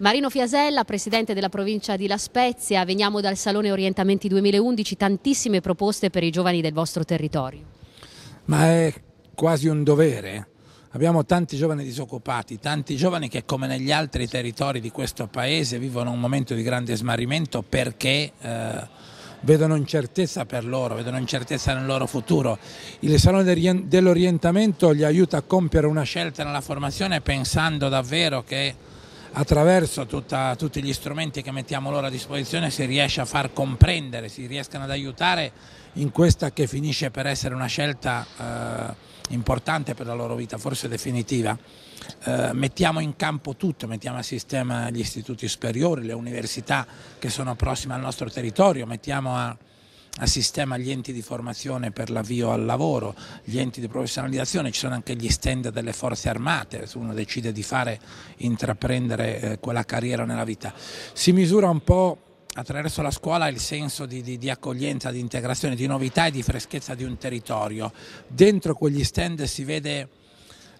Marino Fiasella, presidente della provincia di La Spezia, veniamo dal Salone Orientamenti 2011, tantissime proposte per i giovani del vostro territorio. Ma è quasi un dovere. Abbiamo tanti giovani disoccupati, tanti giovani che come negli altri territori di questo paese vivono un momento di grande smarrimento perché eh, vedono incertezza per loro, vedono incertezza nel loro futuro. Il Salone dell'Orientamento gli aiuta a compiere una scelta nella formazione pensando davvero che attraverso tutta, tutti gli strumenti che mettiamo loro a disposizione si riesce a far comprendere, si riescano ad aiutare in questa che finisce per essere una scelta eh, importante per la loro vita, forse definitiva. Eh, mettiamo in campo tutto, mettiamo a sistema gli istituti superiori, le università che sono prossime al nostro territorio, mettiamo a a sistema gli enti di formazione per l'avvio al lavoro, gli enti di professionalizzazione, ci sono anche gli stand delle forze armate, se uno decide di fare, intraprendere eh, quella carriera nella vita. Si misura un po' attraverso la scuola il senso di, di, di, accoglienza, di integrazione, di novità e di freschezza di un territorio. Dentro quegli stand si vede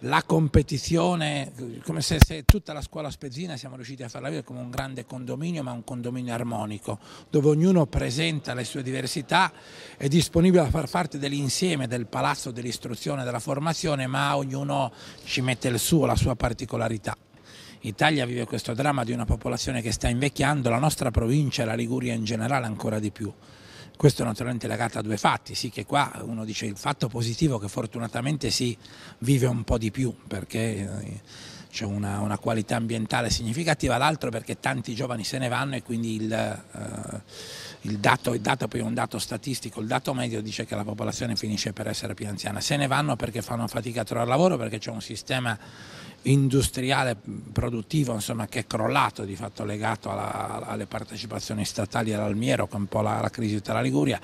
la competizione, come se, se, tutta la scuola spezzina siamo riusciti a farla vedere come un grande condominio, ma un condominio armonico, dove ognuno presenta le sue diversità, è disponibile a far parte dell'insieme del palazzo dell'istruzione e della formazione, ma ognuno ci mette il suo, la sua particolarità. Italia vive questo dramma di una popolazione che sta invecchiando, la nostra provincia e la Liguria in generale ancora di più. Questo è naturalmente legato a due fatti, sì che qua uno dice il fatto positivo che fortunatamente si vive un po' di più perché eh, c'è una, una, qualità ambientale significativa, l'altro perché tanti giovani se ne vanno e quindi il, eh, il, dato, il dato poi è un dato statistico, il dato medio dice che la popolazione finisce per essere più anziana, se ne vanno perché fanno fatica a trovare lavoro, perché c'è un sistema industriale produttivo insomma, che è crollato di fatto legato alla, alle partecipazioni statali all'Almiero con un po' la, la crisi della Liguria.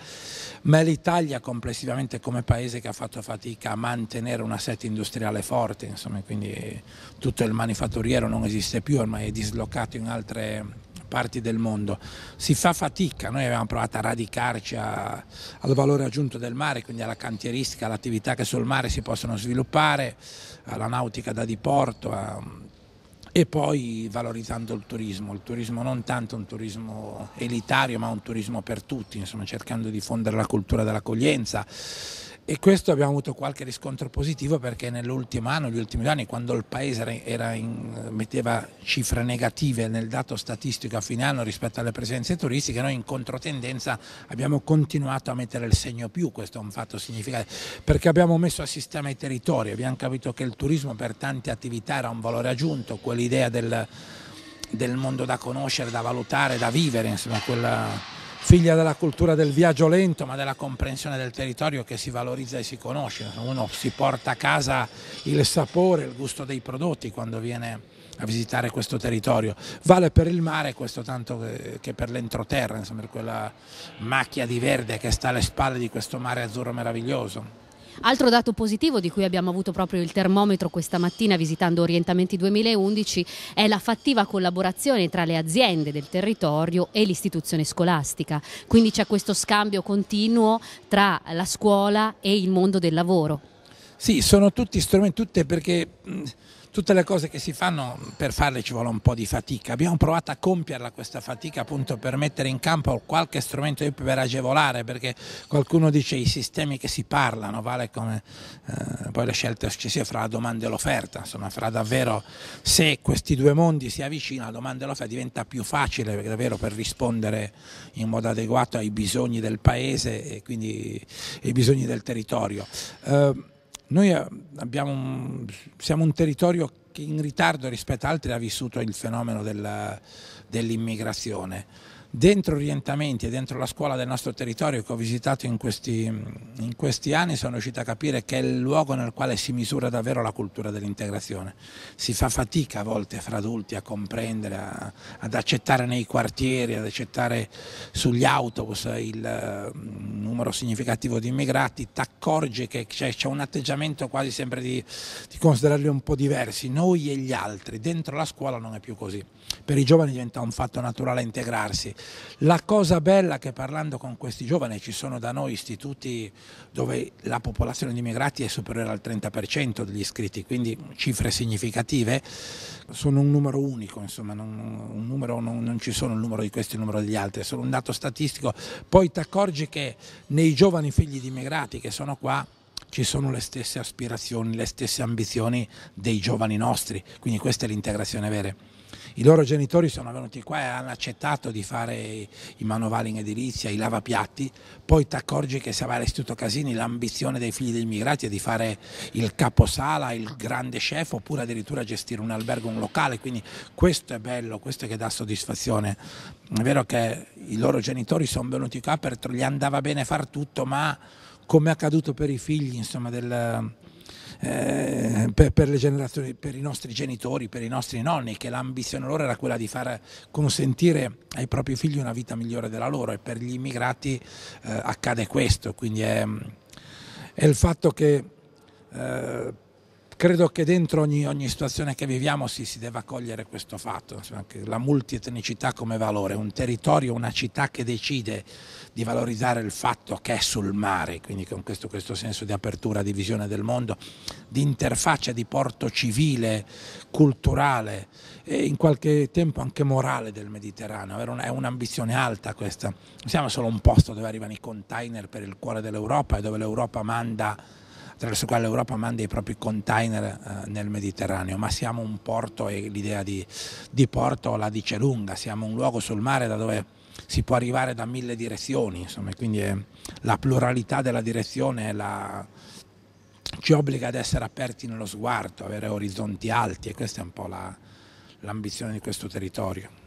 Ma l'Italia complessivamente come paese che ha fatto fatica a mantenere un assetto industriale forte insomma, quindi tutto il manifatturiero non esiste più ormai è dislocato in altre parti del mondo. Si fa fatica, noi abbiamo provato a radicarci a, al valore aggiunto del mare, quindi alla cantieristica, all'attività che sul mare si possono sviluppare, alla nautica da diporto, a, e poi valorizzando il turismo, il turismo non tanto un turismo elitario ma un turismo per tutti, insomma, cercando di diffondere la cultura dell'accoglienza e questo abbiamo avuto qualche riscontro positivo perché nell'ultimo anno, negli ultimi anni, quando il Paese in, metteva cifre negative nel dato statistico a fine anno rispetto alle presenze turistiche, noi in controtendenza abbiamo continuato a mettere il segno più, questo è un fatto significativo, perché abbiamo messo a sistema i territori, abbiamo capito che il turismo per tante attività era un valore aggiunto, quell'idea del, del mondo da conoscere, da valutare, da vivere, insomma, quella figlia della cultura del viaggio lento ma della comprensione del territorio che si valorizza e si conosce, uno si porta a casa il sapore, il gusto dei prodotti quando viene a visitare questo territorio, vale per il mare questo tanto che per l'entroterra, per quella macchia di verde che sta alle spalle di questo mare azzurro meraviglioso. Altro dato positivo di cui abbiamo avuto proprio il termometro questa mattina visitando Orientamenti 2011 è la fattiva collaborazione tra le aziende del territorio e l'istituzione scolastica. Quindi c'è questo scambio continuo tra la scuola e il mondo del lavoro. Sì, sono tutti strumenti, tutte perché tutte le cose che si fanno per farle ci vuole un po' di fatica. Abbiamo provato a compierla questa fatica appunto per mettere in campo qualche strumento per agevolare, perché qualcuno dice i sistemi che si parlano, vale come eh, poi le scelte successive fra la domanda e l'offerta, insomma fra davvero se questi due mondi si avvicinano, la domanda e l'offerta diventa più facile davvero per rispondere in modo adeguato ai bisogni del paese e quindi ai bisogni del territorio. Eh, noi eh, un, siamo un territorio che in ritardo rispetto ad altri ha vissuto il fenomeno dell'immigrazione dentro orientamenti e dentro la scuola del nostro territorio che ho visitato in questi, in questi, anni sono riuscito a capire che è il luogo nel quale si misura davvero la cultura dell'integrazione. Si fa fatica a volte fra adulti a comprendere, a, ad accettare nei quartieri, ad accettare sugli autobus il uh, numero significativo di immigrati, ti accorgi che c'è, un atteggiamento quasi sempre di, di considerarli un po' diversi, noi e gli altri, dentro la scuola non è più così. Per i giovani diventa un fatto naturale integrarsi La cosa bella che parlando con questi giovani ci sono da noi istituti dove la popolazione di immigrati è superiore al 30% degli iscritti, quindi cifre significative, sono un numero unico, insomma, non, un numero, non, non ci sono il numero di questi e il numero degli altri, è solo un dato statistico, poi ti accorgi che nei giovani figli di immigrati che sono qua ci sono le stesse aspirazioni, le stesse ambizioni dei giovani nostri, quindi questa è l'integrazione vera. I loro genitori sono venuti qua e hanno accettato di fare i manovali in edilizia, i lavapiatti, poi ti accorgi che se vai all'Istituto Casini l'ambizione dei figli degli immigrati è di fare il caposala, il grande chef oppure addirittura gestire un albergo, un locale, quindi questo è bello, questo è che dà soddisfazione. È vero che i loro genitori sono venuti qua perché gli andava bene far tutto, ma come è accaduto per i figli insomma, del, eh, per, per, le generazioni, per i nostri genitori, per i nostri nonni, che l'ambizione loro era quella di far consentire ai propri figli una vita migliore della loro. E per gli immigrati eh, accade questo, quindi è, è, il fatto che eh, credo che dentro ogni, ogni, situazione che viviamo si, si deve accogliere questo fatto, insomma, la multietnicità come valore, un territorio, una città che decide di valorizzare il fatto che è sul mare, quindi con questo, questo senso di apertura, di visione del mondo, di interfaccia, di porto civile, culturale e in qualche tempo anche morale del Mediterraneo. È un'ambizione alta questa. Non siamo solo un posto dove arrivano i container per il cuore dell'Europa e dove l'Europa manda attraverso il quale l'Europa manda i propri container eh, nel Mediterraneo, ma siamo un porto e l'idea di, di porto la dice lunga, siamo un luogo sul mare da dove si può arrivare da mille direzioni, insomma, quindi la pluralità della direzione la, ci obbliga ad essere aperti nello sguardo, avere orizzonti alti e questa è un po' l'ambizione la, di questo territorio.